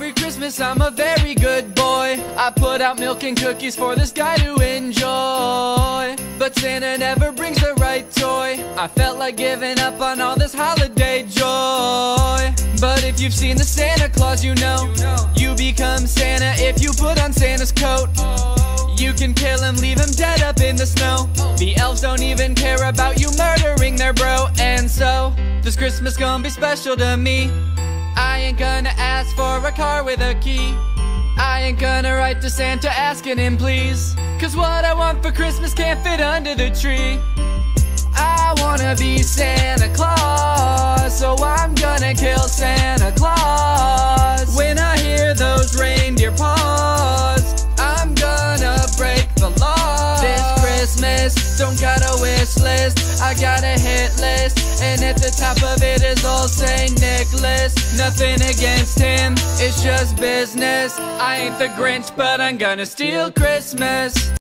Christmas, I'm a very good boy. I put out milk and cookies for this guy to enjoy. But Santa never brings the right toy. I felt like giving up on all this holiday joy. But if you've seen the Santa Claus, you know you become Santa if you put on Santa's coat. You can kill him, leave him dead up in the snow. The elves don't even care about you murdering their bro. And so, this Christmas gonna be special to me. Gonna a car with a key. I ain't gonna write to Santa asking him please. Cause what I want for Christmas can't fit under the tree. I wanna be Santa Claus, so I'm gonna kill Santa Claus. When I hear those reindeer paws, I'm gonna break the law. This Christmas, don't got a wish list, I got a hit list, and at the top of it is old Saint Nicholas. Nothing against him, just business. I ain't the Grinch, but I'm gonna steal Christmas.